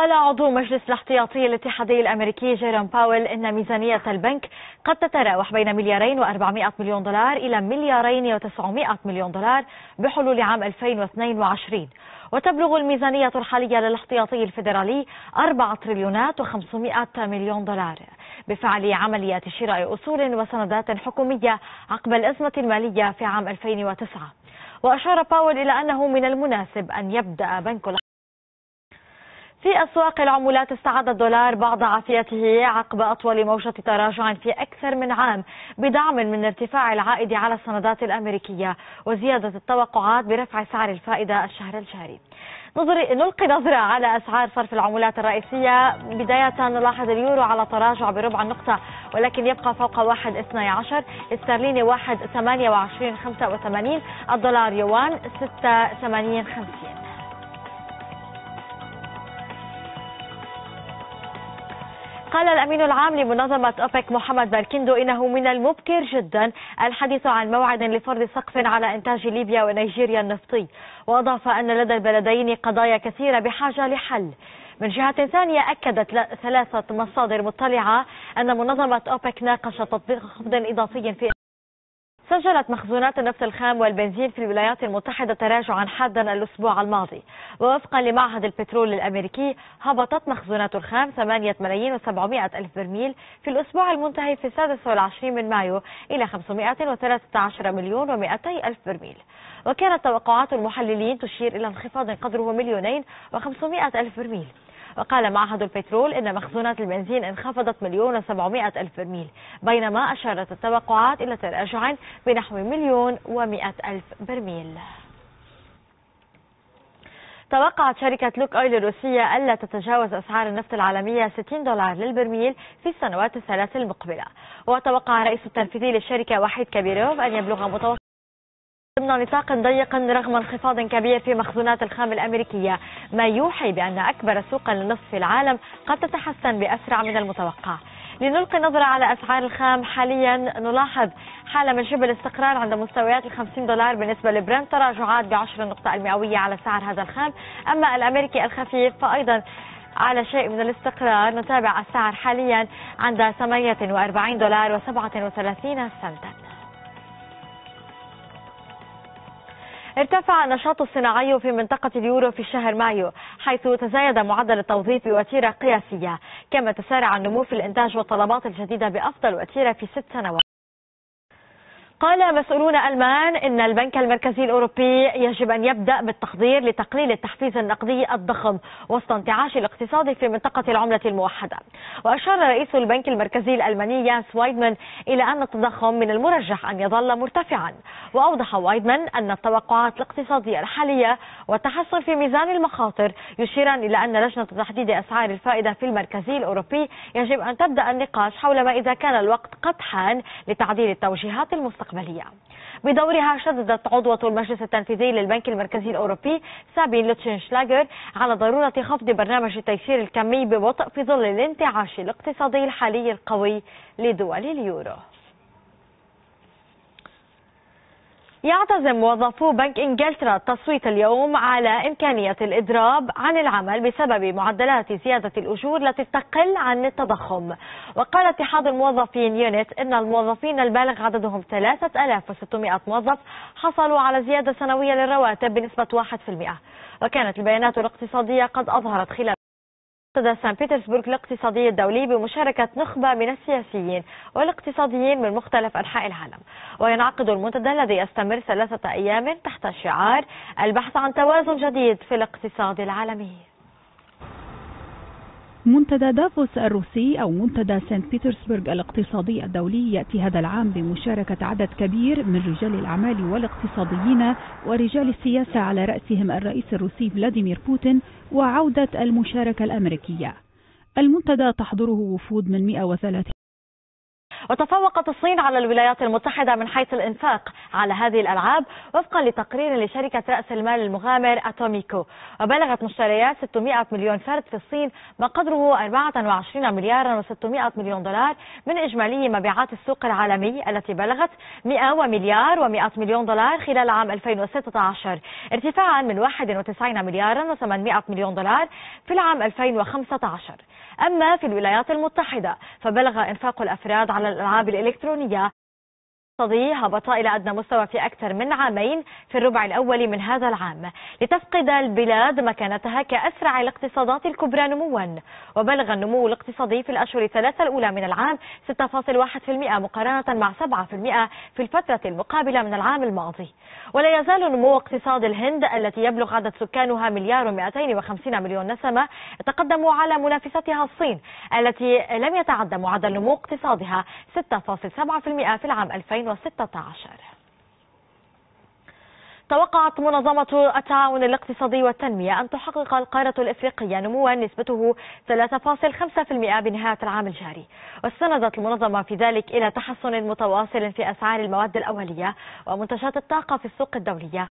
قال عضو مجلس الاحتياطي الاتحادي الأمريكي جيروم باول إن ميزانية البنك قد تتراوح بين مليارين و400 مليون دولار إلى مليارين و900 مليون دولار بحلول عام 2022 وتبلغ الميزانية الحالية للاحتياطي الفيدرالي 4 تريليونات و500 مليون دولار. بفعل عمليات شراء أصول وسندات حكومية عقب الأزمة المالية في عام 2009 وأشار باول إلى أنه من المناسب أن يبدأ بنك في أسواق العملات استعاد الدولار بعض عافيته عقب أطول موجة تراجع في أكثر من عام بدعم من ارتفاع العائد على السندات الأمريكية وزيادة التوقعات برفع سعر الفائدة الشهر الجاري. نلقي نظرة على أسعار صرف العملات الرئيسية. بداية نلاحظ اليورو على تراجع بربع النقطة ولكن يبقى فوق 1.12 استرليني 1.2885 الدولار يوان 6.8050 قال الأمين العام لمنظمة أوبك محمد باركيندو إنه من المبكر جدا الحديث عن موعد لفرض سقف على إنتاج ليبيا ونيجيريا النفطي. وأضاف أن لدى البلدين قضايا كثيرة بحاجة لحل. من جهة ثانية أكدت ثلاثة مصادر مطلعة أن منظمة أوبك ناقشت تطبيق خفض إضافي في سجلت مخزونات النفط الخام والبنزين في الولايات المتحدة تراجعا حادا الأسبوع الماضي. ووفقا لمعهد البترول الأمريكي هبطت مخزونات الخام 8 ملايين و700 ألف برميل في الأسبوع المنتهي في السادس والعشرين من مايو إلى 513 مليون و200 ألف برميل. وكانت توقعات المحللين تشير إلى انخفاض قدره مليونين و500 ألف برميل. وقال معهد البترول إن مخزونات البنزين انخفضت مليون وسبعمائة ألف برميل بينما أشارت التوقعات إلى تراجع بنحو مليون ومئة ألف برميل. توقعت شركة لوك أويل الروسية ألا تتجاوز أسعار النفط العالمية 60 دولار للبرميل في السنوات الثلاث المقبلة. وتوقع رئيس التنفيذي للشركة وحيد كبيروف أن يبلغ متوسط ضمن نطاق ضيق رغم انخفاض كبير في مخزونات الخام الأمريكية ما يوحي بأن أكبر سوق للنفط في العالم قد تتحسن بأسرع من المتوقع. لنلقي نظرة على أسعار الخام حاليا نلاحظ حالة من شبه الاستقرار عند مستويات ال 50 دولار بالنسبة لبرنت تراجعات ب 10 نقطة المئوية على سعر هذا الخام. أما الأمريكي الخفيف فأيضا على شيء من الاستقرار نتابع السعر حاليا عند 48 دولار و37 سنتا. ارتفع النشاط الصناعي في منطقة اليورو في شهر مايو حيث تزايد معدل التوظيف بوتيرة قياسية كما تسارع النمو في الإنتاج والطلبات الجديدة بأفضل وتيرة في ست سنوات. قال مسؤولون ألمان إن البنك المركزي الأوروبي يجب أن يبدأ بالتحضير لتقليل التحفيز النقدي الضخم وسط انتعاش الاقتصاد في منطقة العملة الموحدة. وأشار رئيس البنك المركزي الألماني يانس وايدمان إلى أن التضخم من المرجح أن يظل مرتفعا. وأوضح وايدمان أن التوقعات الاقتصادية الحالية والتحسن في ميزان المخاطر يشيران إلى أن لجنة تحديد أسعار الفائدة في المركزي الأوروبي يجب أن تبدأ النقاش حول ما إذا كان الوقت قد حان لتعديل التوجيهات المستقبلية. المستقبلية بدورها شددت عضوة المجلس التنفيذي للبنك المركزي الأوروبي سابين لاوتنشلاجر على ضرورة خفض برنامج التيسير الكمي ببطء في ظل الانتعاش الاقتصادي الحالي القوي لدول اليورو. يعتزم موظفو بنك إنجلترا التصويت اليوم على إمكانية الإضراب عن العمل بسبب معدلات زيادة الأجور التي تقل عن التضخم. وقال اتحاد الموظفين يونايت إن الموظفين البالغ عددهم 3600 موظف حصلوا على زيادة سنوية للرواتب بنسبة 1% وكانت البيانات الاقتصادية قد أظهرت خلال منتدى سان بيترسبورغ الاقتصادي الدولي بمشاركة نخبة من السياسيين والاقتصاديين من مختلف أنحاء العالم. وينعقد المنتدى الذي يستمر ثلاثة أيام تحت شعار البحث عن توازن جديد في الاقتصاد العالمي. منتدى دافوس الروسي أو منتدى سانت بيترسبرغ الاقتصادي الدولي يأتي هذا العام بمشاركة عدد كبير من رجال الأعمال والاقتصاديين ورجال السياسة على رأسهم الرئيس الروسي فلاديمير بوتين وعودة المشاركة الأمريكية. المنتدى تحضره وفود من 130 وتفوقت الصين على الولايات المتحدة من حيث الإنفاق على هذه الألعاب وفقا لتقرير لشركة رأس المال المغامر أتوميكو. وبلغت مشتريات 600 مليون فرد في الصين ما قدره 24 مليارا و600 مليون دولار من إجمالي مبيعات السوق العالمي التي بلغت 100 ومليار و100 مليون دولار خلال عام 2016 ارتفاعا من 91 مليارا و800 مليون دولار في العام 2015 أما في الولايات المتحدة فبلغ إنفاق الأفراد على الألعاب الإلكترونية الاقتصادي هبط إلى أدنى مستوى في أكثر من عامين في الربع الأول من هذا العام. لتفقد البلاد مكانتها كأسرع الاقتصادات الكبرى نموا. وبلغ النمو الاقتصادي في الأشهر الثلاثة الأولى من العام 6.1% مقارنة مع 7% في الفترة المقابلة من العام الماضي. ولا يزال نمو اقتصاد الهند التي يبلغ عدد سكانها مليار 250 مليون نسمة يتقدم على منافستها الصين التي لم يتعدى معدل نمو اقتصادها 6.7% في العام 2016 توقعت منظمة التعاون الاقتصادي والتنمية أن تحقق القارة الإفريقية نموا نسبته 3.5% بنهاية العام الجاري. واستندت المنظمة في ذلك إلى تحسن متواصل في أسعار المواد الأولية ومنتجات الطاقة في السوق الدولية